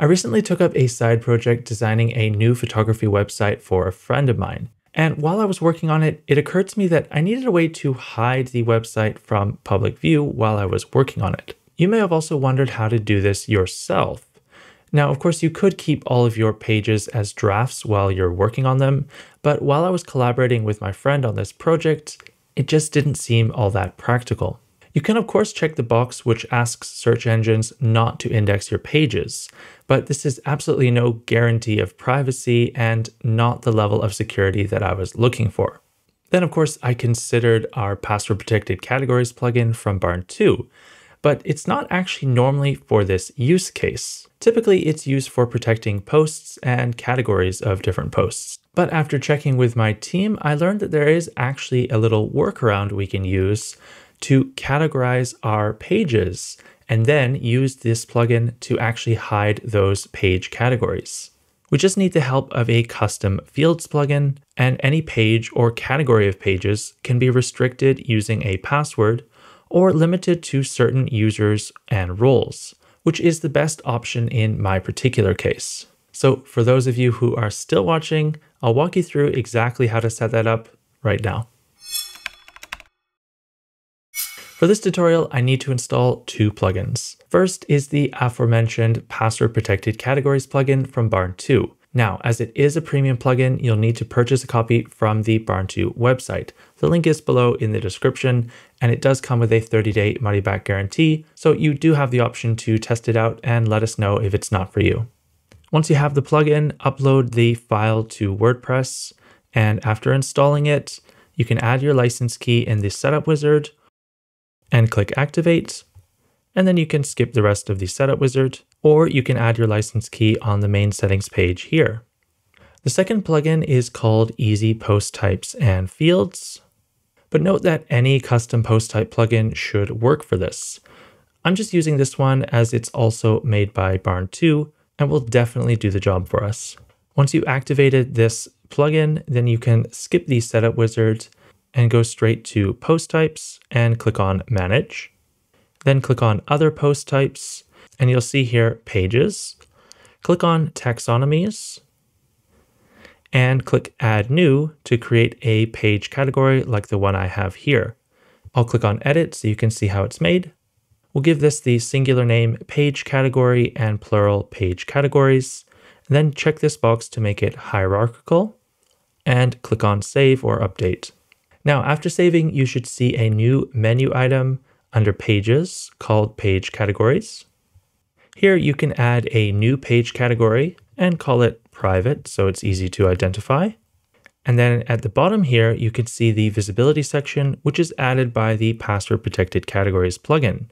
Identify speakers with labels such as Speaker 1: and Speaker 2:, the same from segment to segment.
Speaker 1: I recently took up a side project designing a new photography website for a friend of mine. And while I was working on it, it occurred to me that I needed a way to hide the website from public view while I was working on it. You may have also wondered how to do this yourself. Now, of course, you could keep all of your pages as drafts while you're working on them, but while I was collaborating with my friend on this project, it just didn't seem all that practical. You can of course check the box which asks search engines not to index your pages, but this is absolutely no guarantee of privacy and not the level of security that I was looking for. Then of course I considered our password protected categories plugin from Barn 2, but it's not actually normally for this use case. Typically, it's used for protecting posts and categories of different posts. But after checking with my team, I learned that there is actually a little workaround we can use to categorize our pages and then use this plugin to actually hide those page categories. We just need the help of a custom fields plugin, and any page or category of pages can be restricted using a password or limited to certain users and roles, which is the best option in my particular case. So for those of you who are still watching, I'll walk you through exactly how to set that up right now. For this tutorial, I need to install two plugins. First is the aforementioned password protected categories plugin from Barn 2. Now, as it is a premium plugin, you'll need to purchase a copy from the Barn2 website. The link is below in the description, and it does come with a 30-day money-back guarantee, so you do have the option to test it out and let us know if it's not for you. Once you have the plugin, upload the file to WordPress, and after installing it, you can add your license key in the setup wizard and click activate, and then you can skip the rest of the setup wizard or you can add your license key on the main settings page here. The second plugin is called Easy Post Types and Fields, but note that any custom post type plugin should work for this. I'm just using this one as it's also made by Barn2 and will definitely do the job for us. Once you activated this plugin, then you can skip the setup wizard and go straight to post types and click on manage. Then click on other post types and you'll see here pages. Click on taxonomies and click add new to create a page category like the one I have here. I'll click on edit so you can see how it's made. We'll give this the singular name page category and plural page categories. Then check this box to make it hierarchical and click on save or update. Now, after saving, you should see a new menu item under pages called page categories. Here you can add a new page category and call it private so it's easy to identify. And then at the bottom here, you can see the visibility section, which is added by the password protected categories plugin.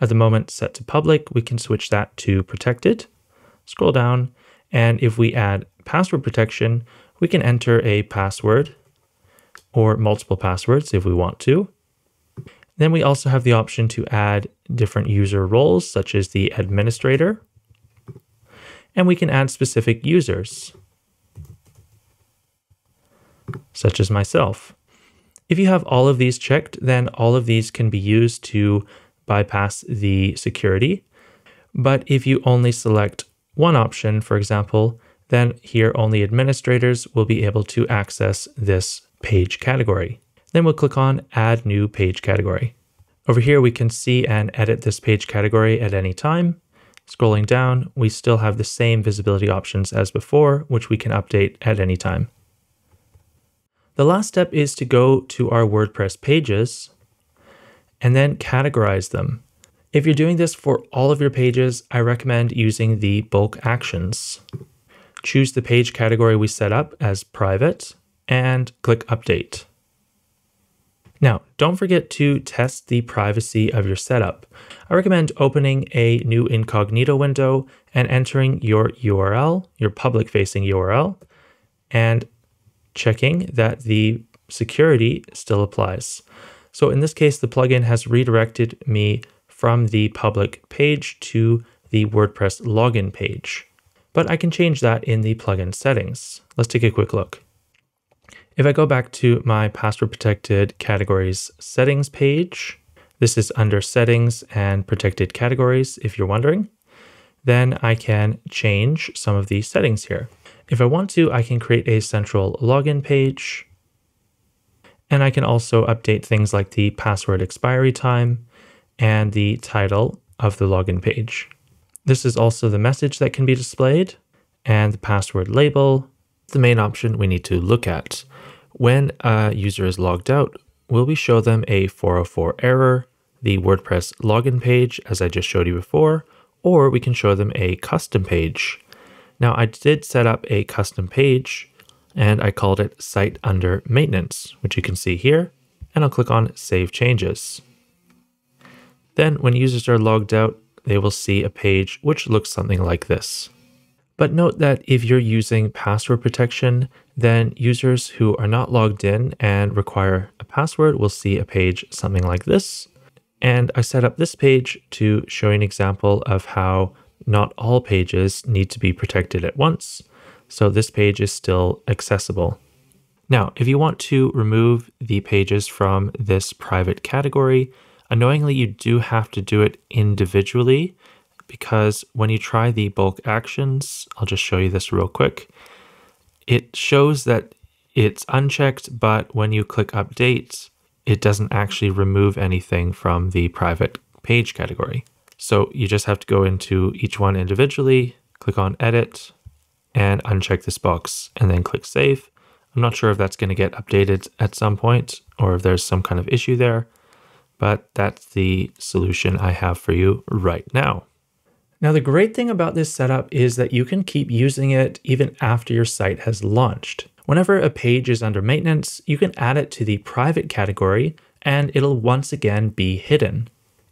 Speaker 1: At the moment set to public, we can switch that to protected. Scroll down, and if we add password protection, we can enter a password or multiple passwords if we want to. Then we also have the option to add different user roles, such as the administrator. And we can add specific users, such as myself. If you have all of these checked, then all of these can be used to bypass the security. But if you only select one option, for example, then here only administrators will be able to access this page category. Then we'll click on Add New Page Category. Over here, we can see and edit this page category at any time. Scrolling down, we still have the same visibility options as before, which we can update at any time. The last step is to go to our WordPress pages and then categorize them. If you're doing this for all of your pages, I recommend using the bulk actions. Choose the page category we set up as private and click update. Now, don't forget to test the privacy of your setup. I recommend opening a new incognito window and entering your URL, your public facing URL, and checking that the security still applies. So in this case, the plugin has redirected me from the public page to the WordPress login page. But I can change that in the plugin settings. Let's take a quick look. If I go back to my password protected categories settings page, this is under settings and protected categories, if you're wondering. then I can change some of these settings here. If I want to, I can create a central login page. And I can also update things like the password expiry time and the title of the login page. This is also the message that can be displayed and the password label, the main option we need to look at. When a user is logged out, will we show them a 404 error, the WordPress login page, as I just showed you before, or we can show them a custom page. Now I did set up a custom page and I called it site under maintenance, which you can see here, and I'll click on save changes. Then when users are logged out, they will see a page which looks something like this. But note that if you're using password protection, then users who are not logged in and require a password will see a page something like this. And I set up this page to show an example of how not all pages need to be protected at once. So this page is still accessible. Now, if you want to remove the pages from this private category, annoyingly, you do have to do it individually because when you try the bulk actions, I'll just show you this real quick. It shows that it's unchecked, but when you click update, it doesn't actually remove anything from the private page category. So you just have to go into each one individually, click on edit, and uncheck this box, and then click save. I'm not sure if that's going to get updated at some point or if there's some kind of issue there, but that's the solution I have for you right now. Now, the great thing about this setup is that you can keep using it even after your site has launched. Whenever a page is under maintenance, you can add it to the private category and it'll once again be hidden.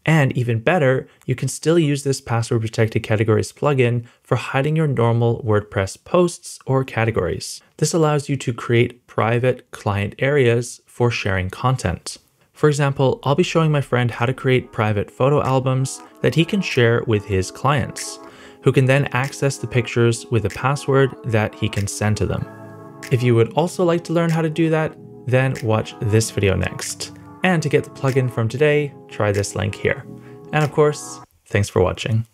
Speaker 1: And even better, you can still use this password protected categories plugin for hiding your normal WordPress posts or categories. This allows you to create private client areas for sharing content. For example, I'll be showing my friend how to create private photo albums that he can share with his clients, who can then access the pictures with a password that he can send to them. If you would also like to learn how to do that, then watch this video next. And to get the plugin from today, try this link here. And of course, thanks for watching.